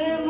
Amen.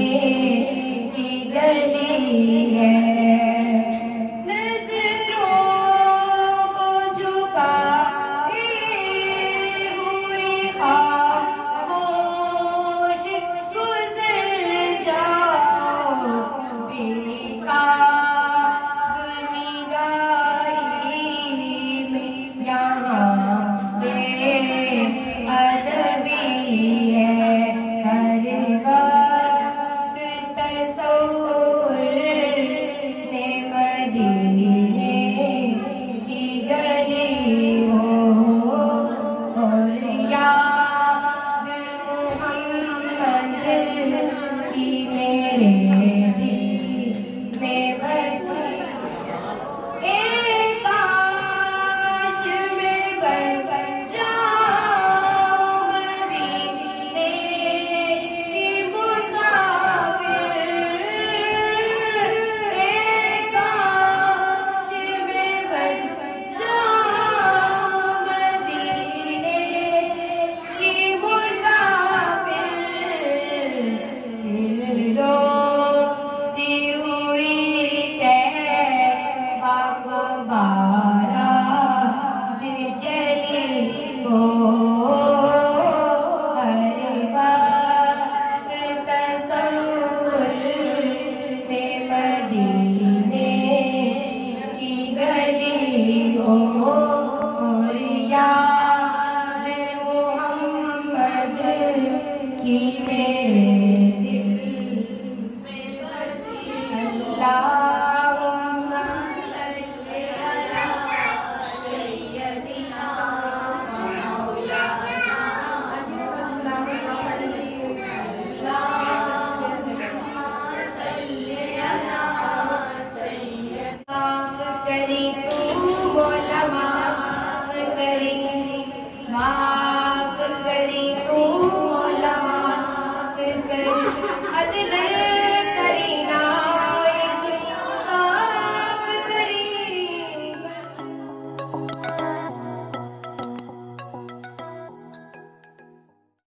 primeiro